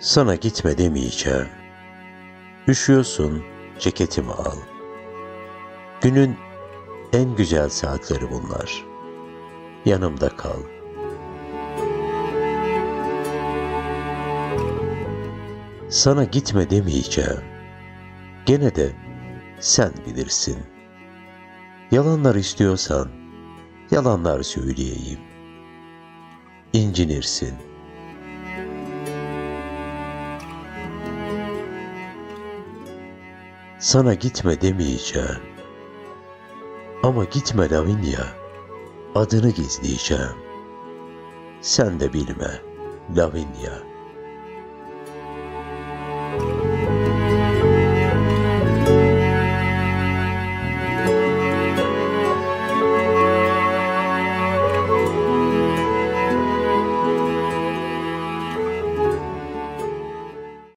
Sana gitme demeyeceğim. Üşüyorsun, ceketimi al. Günün en güzel saatleri bunlar. Yanımda kal. Sana gitme demeyeceğim. Gene de sen bilirsin. Yalanlar istiyorsan yalanlar söyleyeyim. İncinirsin. Sana gitme demeyeceğim. Ama gitme Lavinia. Adını gizleyeceğim. Sen de bilme Lavinia.